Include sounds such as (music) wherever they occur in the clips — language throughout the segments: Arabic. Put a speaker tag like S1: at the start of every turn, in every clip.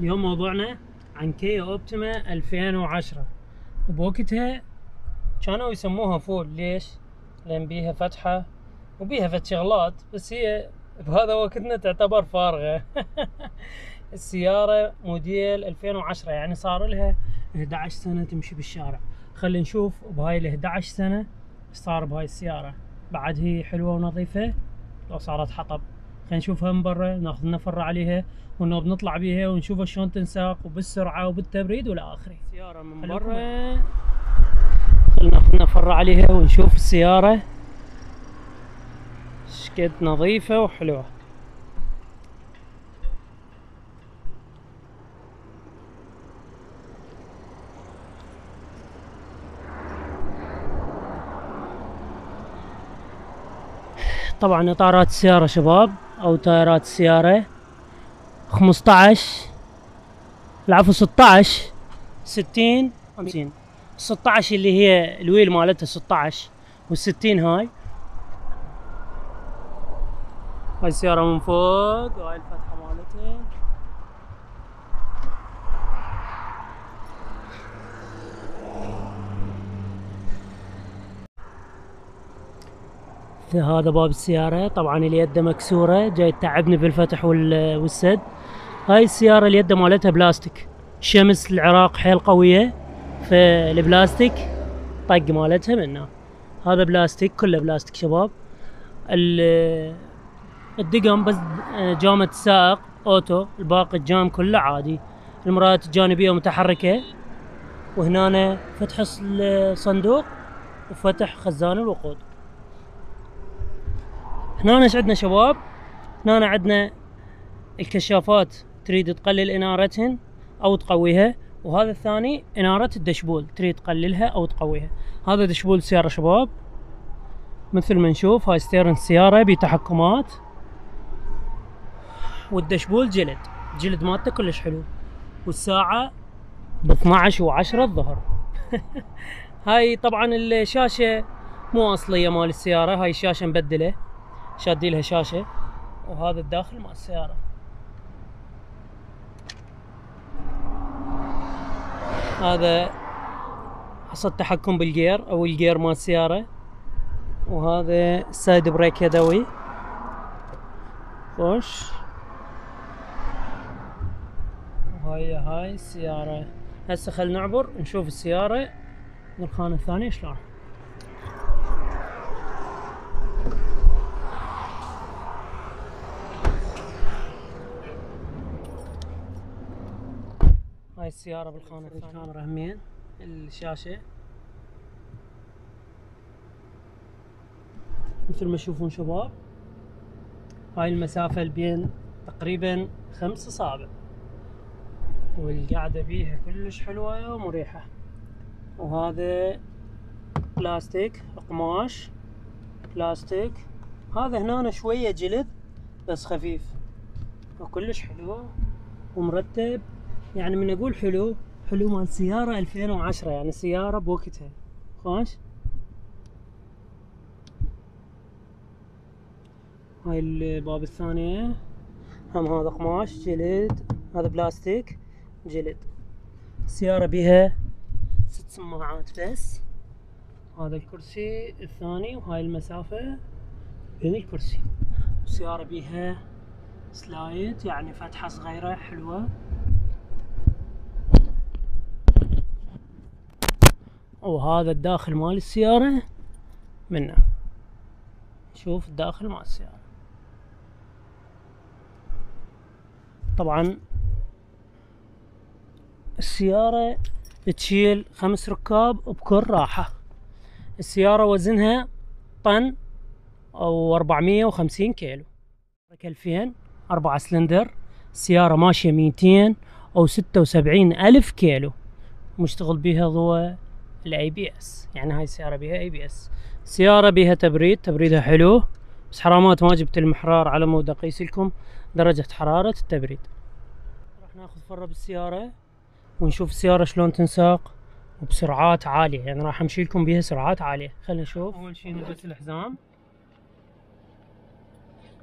S1: اليوم موضوعنا عن كيا اوبتيما 2010 بوقتها كانوا يسموها فول. ليش؟ لأن بيها فتحة وبيها فت شغلات بس هي بهذا وقتنا تعتبر فارغة. (laughs) السيارة موديل 2010 يعني صار لها 11 سنة تمشي بالشارع. خلينا نشوف بهاي ال 11 سنة صار بهاي السيارة. بعد هي حلوة ونظيفة لو صارت حطب. نشوفها من برا ناخذ نفرة عليها ونوب نطلع بيها ونشوفها شلون تنساق وبالسرعة وبالتبريد والى اخره السيارة من برا. ناخذ نفرة عليها ونشوف السيارة. شقد نظيفة وحلوة. طبعا إطارات السيارة شباب. أو تايرات السيارة 15 العفو 16 60 50 16 اللي هي الويل مالتها 16 وال60 هاي. هاي السيارة من فوق. وهاي الفتحة مالتها هذا باب السيارة. طبعا اليد مكسورة جاي تتعبني بالفتح وال- والسد. هاي السيارة اليد مالتها بلاستيك. شمس العراق حيل قوية فالبلاستيك طق مالتها منه هذا بلاستيك كله بلاستيك شباب. ال- الدقم بس جامة السائق auto الباقي الجام كله عادي. المرايات الجانبية متحركة. وهنا فتح الصندوق وفتح خزان الوقود. هنا إيش عندنا شباب هنا عندنا الكشافات تريد تقلل إنارتهن أو تقويها وهذا الثاني إنارة الدشبول تريد تقللها أو تقويها. هذا دشبول السيارة شباب مثل ما نشوف هاي steering السيارة بتحكمات والدشبول جلد جلد مالته كلش حلو والساعة ب 12 و10 الظهر. (laughs) هاي طبعا الشاشة مو أصلية مال السيارة هاي الشاشة مبدلة. شادي لها شاشة وهذا الداخل مال السيارة. هذا حصة تحكم بالجير أو الجير مال السيارة. وهذا side brake يدوي. خوش. وهاي هاي السيارة. هسه خل نعبر نشوف السيارة. بالخانة الثانية شلون السيارة بالخانة الثانية. كاميرا همين الشاشة. مثل ما تشوفون شباب هاي المسافة بين تقريبا خمس أصابع والقعدة بيها كلش حلوة ومريحة وهذا بلاستيك قماش بلاستيك. هذا هنا شوية جلد بس خفيف. وكلش حلو ومرتب. يعني من أقول حلو حلو مال سيارة 2010 يعني سيارة بوقتها. خوش؟ هاي الباب الثانية هم هذا قماش جلد. هذا بلاستيك جلد. السيارة بها ست سماعات بس. هذا الكرسي الثاني وهاي المسافة بين الكرسي. السيارة بيها سلايد يعني فتحة صغيرة حلوة. وهذا الداخل مال السيارة منه. شوف الداخل مال السيارة. طبعا السيارة تشيل خمس ركاب بكل راحة. السيارة وزنها طن أو أربعمية وخمسين كيلو. ألفين أربعة سلندر. السيارة ماشية ميتين أو ستة وسبعين ألف كيلو. مشتغل بها ضوء ال ABS يعني هاي السيارة بها ABS سيارة بها تبريد تبريدها حلو. بس حرامات ما جبت المحرار على مود اقيس لكم درجة حرارة التبريد. راح ناخذ فرة بالسيارة ونشوف السيارة شلون تنساق وبسرعات عالية. يعني راح أمشي لكم بيها سرعات عالية. خلينا نشوف. أول شي نلبس الحزام.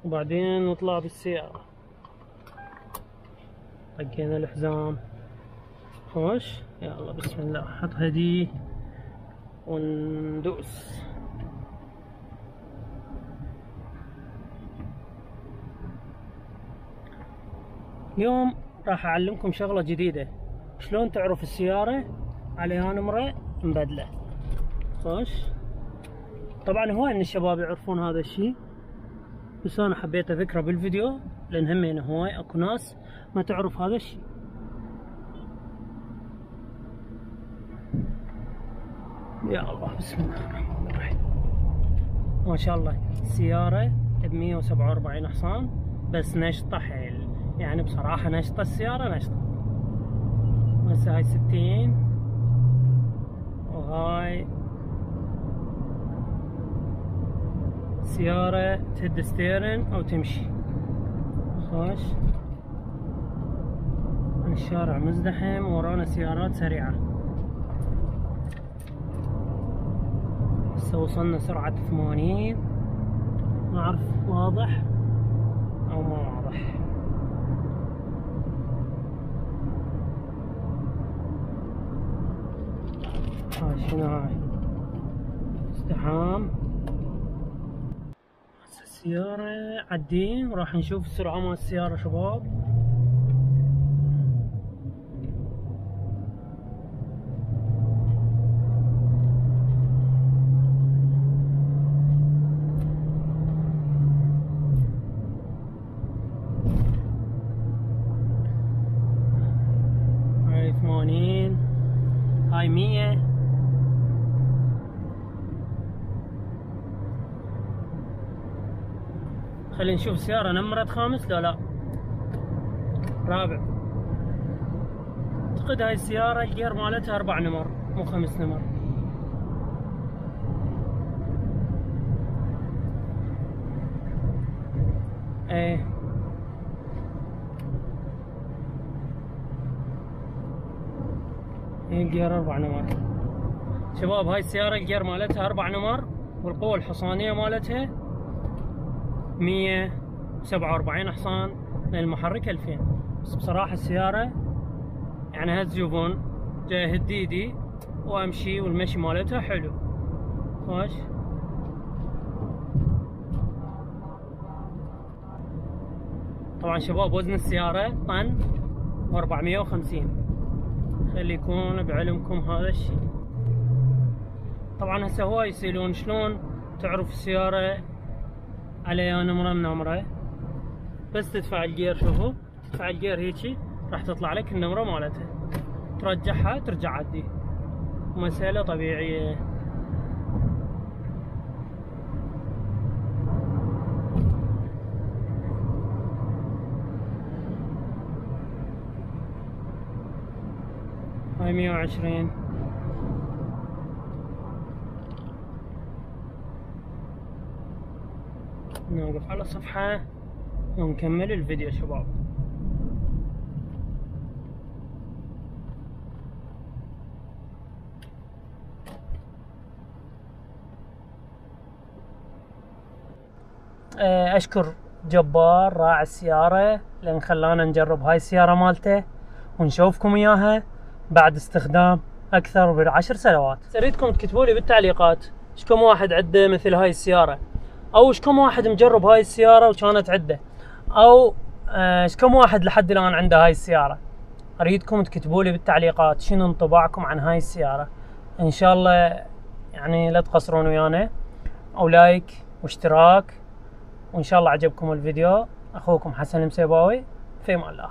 S1: وبعدين نطلع بالسيارة. طقينا الحزام. خوش؟ يلا بسم الله. حط هدي وندوس اليوم راح أعلمكم شغلة جديدة. شلون تعرف السيارة عليها نمرة مبدلة خوش؟ طبعا هواي من الشباب يعرفون هذا الشيء. بس أنا حبيت أذكره بالفيديو لأن همين هواي أكو ناس ما تعرف هذا الشيء. يا الله بسم الله الرحمن الرحيم. ما شاء الله. السيارة ب 147 حصان بس نشطة حيل. يعني بصراحة نشطة السيارة نشطة. هسه هاي 60 وهاي سيارة تهد ستيرن أو تمشي. خوش الشارع مزدحم ورانا سيارات سريعة. هسه وصلنا سرعة ثمانين. ما أعرف واضح؟ أو ما واضح. هاي شنو هاي؟ ازدحام السيارة عدين وراح نشوف السرعة مال السيارة شباب هاي ثمانين هاي مية خلينا نشوف السيارة نمرت خامس لا لا. رابع. أعتقد هاي السيارة الجير مالتها أربع نمر مو خمس نمر. إيه. الجير أربع نمر. شباب هاي السيارة الجير مالتها أربع نمر والقوة الحصانية مالتها مية سبعة وأربعين حصان لأن المحرك ألفين. بس بصراحة السيارة يعني هتشوفون جاي هديدي وأمشي والمشي مالتها حلو. خوش طبعا شباب وزن السيارة طن وأربعمية وخمسين. خلي يكون بعلمكم هذا الشيء. طبعا هسه هواي يسألون شلون تعرف السيارة عليها نمرة من نمرة بس تدفع الجير شوفوا تدفع الجير هيجي راح تطلع لك النمرة مالتها. ترجعها ترجع عدي مسألة طبيعية. هاي مية وعشرين. نوقف على صفحة ونكمل الفيديو شباب. آه، أشكر جبار راعي السيارة لأن خلانا نجرب هاي السيارة مالته ونشوفكم إياها. بعد استخدام أكثر من عشر سنوات. اريدكم تكتبوا لي بالتعليقات إيش كم واحد عنده مثل هاي السيارة أو إيش كم واحد مجرب هاي السيارة وكانت عنده أو آه، إيش كم واحد لحد الآن عنده هاي السيارة. أريدكم تكتبوا لي بالتعليقات شنو انطباعكم عن هاي السيارة. إن شاء الله يعني لا تقصرون ويانا. أو لايك واشتراك. وإن شاء الله عجبكم الفيديو. أخوكم حسن المسيباوي. في أمان الله.